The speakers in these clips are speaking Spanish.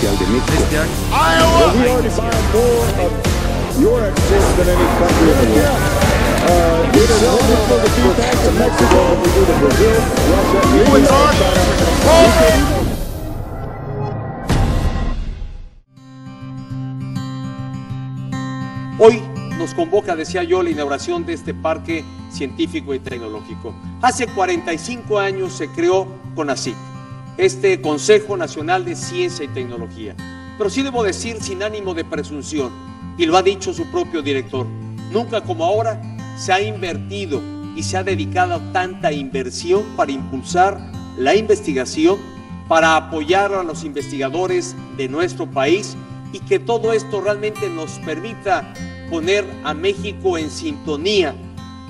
De México. Hoy nos convoca, decía yo, la inauguración de este parque científico y tecnológico. Hace 45 años se creó CONACYT, este Consejo Nacional de Ciencia y Tecnología. Pero sí debo decir sin ánimo de presunción, y lo ha dicho su propio director, nunca como ahora se ha invertido y se ha dedicado tanta inversión para impulsar la investigación, para apoyar a los investigadores de nuestro país y que todo esto realmente nos permita poner a México en sintonía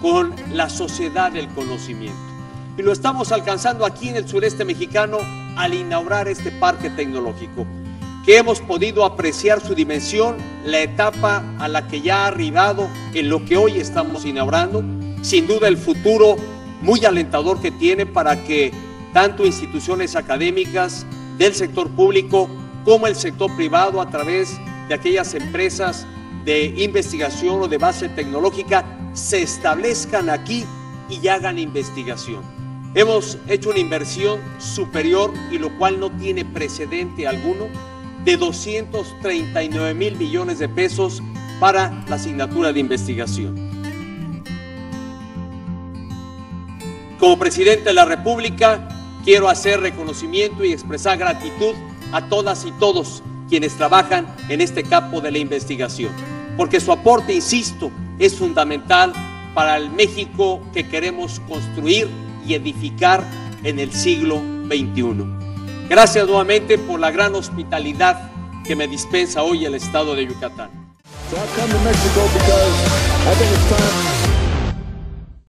con la sociedad del conocimiento. Y lo estamos alcanzando aquí en el sureste mexicano al inaugurar este parque tecnológico, que hemos podido apreciar su dimensión, la etapa a la que ya ha arribado en lo que hoy estamos inaugurando, sin duda el futuro muy alentador que tiene para que tanto instituciones académicas del sector público como el sector privado a través de aquellas empresas de investigación o de base tecnológica se establezcan aquí y hagan investigación. Hemos hecho una inversión superior y lo cual no tiene precedente alguno de 239 mil millones de pesos para la asignatura de investigación. Como presidente de la República, quiero hacer reconocimiento y expresar gratitud a todas y todos quienes trabajan en este campo de la investigación, porque su aporte, insisto, es fundamental para el México que queremos construir y edificar en el siglo XXI. Gracias nuevamente por la gran hospitalidad que me dispensa hoy el Estado de Yucatán.